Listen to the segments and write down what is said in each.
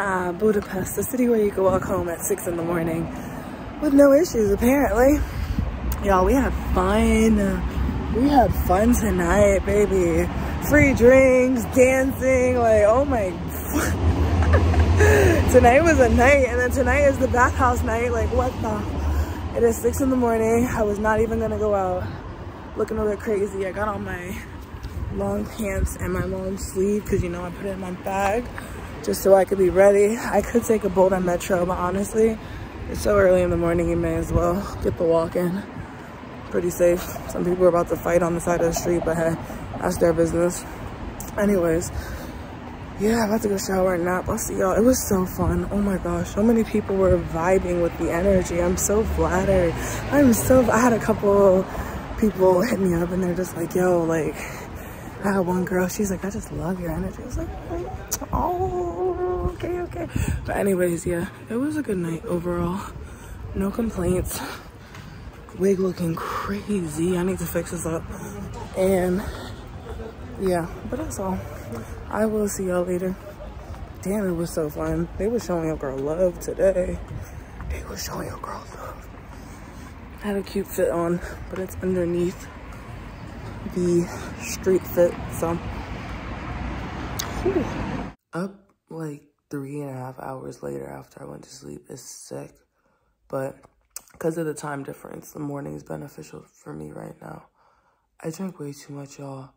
uh, Budapest, the city where you can walk home at six in the morning with no issues, apparently. Y'all, we had fun. We had fun tonight, baby. Free drinks, dancing, like, oh my. tonight was a night, and then tonight is the bathhouse night. Like, what the? It is six in the morning. I was not even gonna go out looking a little crazy. I got on my long pants and my long sleeve because you know I put it in my bag just so I could be ready. I could take a on Metro, but honestly, it's so early in the morning, you may as well get the walk in. Pretty safe. Some people are about to fight on the side of the street, but hey, that's their business. Anyways, yeah, I'm about to go shower and nap. I'll see y'all. It was so fun. Oh my gosh, so many people were vibing with the energy. I'm so flattered. I'm so, I had a couple people hit me up and they're just like, yo, like, I had one girl, she's like, I just love your energy. I was like, oh, okay, okay. But anyways, yeah, it was a good night overall. No complaints. Wig looking crazy. I need to fix this up. And yeah, but that's all. I will see y'all later. Damn, it was so fun. They were showing your girl love today. They were showing your girl love. I had a cute fit on, but it's underneath the street fit, so. Whew. Up like three and a half hours later after I went to sleep is sick, but because of the time difference, the morning is beneficial for me right now. I drank way too much, y'all.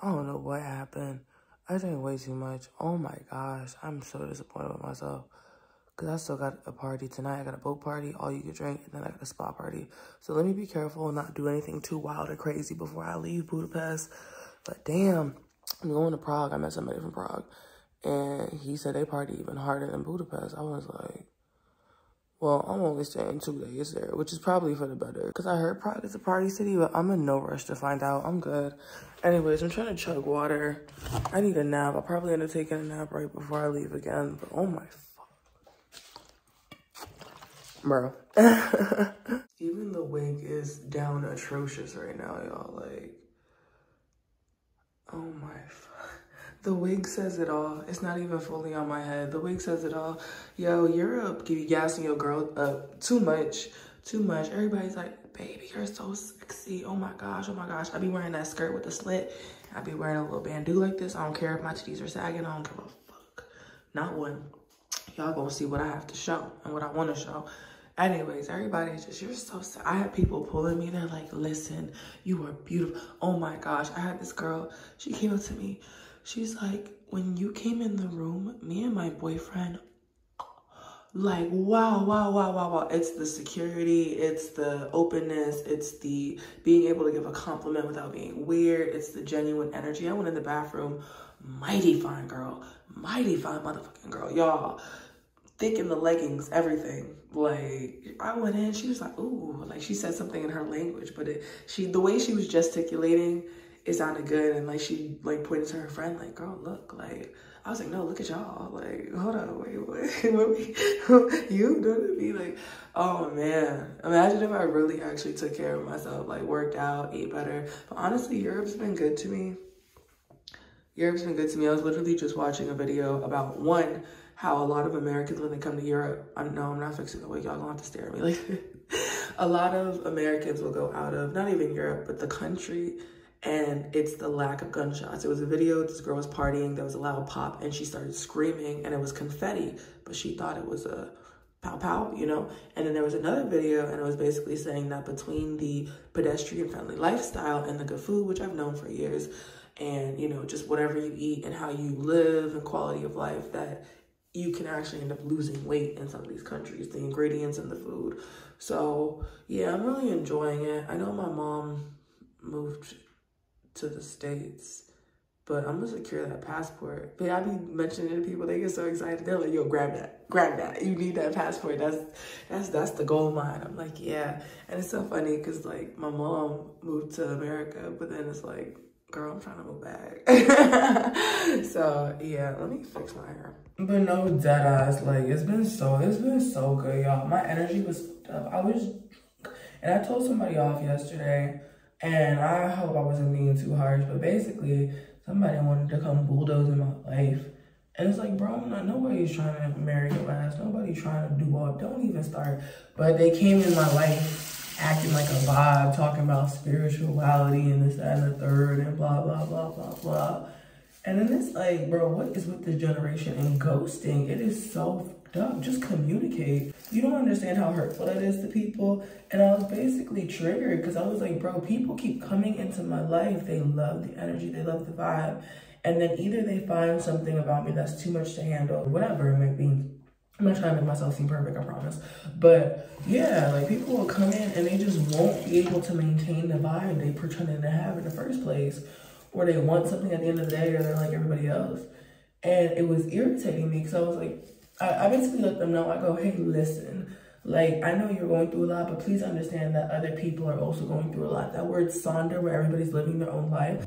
I don't know what happened. I drank way too much. Oh my gosh, I'm so disappointed with myself. Because I still got a party tonight. I got a boat party, all you can drink, and then I got a spa party. So let me be careful and not do anything too wild or crazy before I leave Budapest. But damn, I'm going to Prague. I met somebody from Prague. And he said they party even harder than Budapest. I was like, well, I'm only staying two days there, which is probably for the better. Because I heard Prague is a party city, but I'm in no rush to find out. I'm good. Anyways, I'm trying to chug water. I need a nap. I'll probably end up taking a nap right before I leave again. But oh my Even the wig is down atrocious right now, y'all. Like, oh my. The wig says it all. It's not even fully on my head. The wig says it all. Yo, Europe give you gassing your girl up too much. Too much. Everybody's like, baby, you're so sexy. Oh my gosh, oh my gosh. I be wearing that skirt with the slit. I be wearing a little bandeau like this. I don't care if my titties are sagging. I don't give a fuck. Not one. Y'all gonna see what I have to show and what I want to show. Anyways, everybody just, you're so, I had people pulling me. They're like, listen, you are beautiful. Oh my gosh. I had this girl, she came up to me. She's like, when you came in the room, me and my boyfriend, like, wow, wow, wow, wow, wow. It's the security, it's the openness, it's the being able to give a compliment without being weird, it's the genuine energy. I went in the bathroom, mighty fine girl, mighty fine motherfucking girl. Y'all, thick in the leggings, everything. Like I went in, she was like, "Ooh!" Like she said something in her language, but it she the way she was gesticulating, it sounded good, and like she like pointed to her friend, like, "Girl, look!" Like I was like, "No, look at y'all!" Like, hold on, wait, what? what we, you to me? Like, oh man, imagine if I really actually took care of myself, like worked out, ate better. But honestly, Europe's been good to me. Europe's been good to me. I was literally just watching a video about one how a lot of Americans, when they come to Europe, I know I'm not fixing the way y'all gonna have to stare at me. Like, a lot of Americans will go out of not even Europe, but the country, and it's the lack of gunshots. It was a video, this girl was partying, there was a loud pop, and she started screaming, and it was confetti, but she thought it was a pow pow, you know? And then there was another video, and it was basically saying that between the pedestrian friendly lifestyle and the good food, which I've known for years, and, you know, just whatever you eat and how you live and quality of life, that you can actually end up losing weight in some of these countries, the ingredients in the food. So yeah, I'm really enjoying it. I know my mom moved to the States, but I'm gonna secure that passport. But I be mentioning it to people, they get so excited. They're like, yo, grab that, grab that. You need that passport. That's that's that's the gold mine. I'm like, yeah. And it's so funny because like my mom moved to America, but then it's like girl, I'm trying to move back. so yeah, let me fix my hair. But no dead ass, like it's been so it's been so good, y'all. My energy was up. I was and I told somebody off yesterday, and I hope I wasn't being too harsh, but basically somebody wanted to come bulldoze in my life And it's like, bro, not, nobody's trying to marry your ass. Nobody's trying to do all. Don't even start. But they came in my life acting like a vibe, talking about spirituality and this, that, and the third, and blah, blah, blah, blah, blah. And then it's like, bro, what is with this generation and ghosting? It is so up. Just communicate. You don't understand how hurtful that is to people. And I was basically triggered because I was like, bro, people keep coming into my life. They love the energy, they love the vibe. And then either they find something about me that's too much to handle, whatever it might be. I'm not trying to make myself seem perfect, I promise. But yeah, like people will come in and they just won't be able to maintain the vibe they pretended to have in the first place. Or they want something at the end of the day or they're like everybody else. And it was irritating me because I was like, I, I basically let them know, I go, hey, listen, like, I know you're going through a lot, but please understand that other people are also going through a lot. That word sonder, where everybody's living their own life,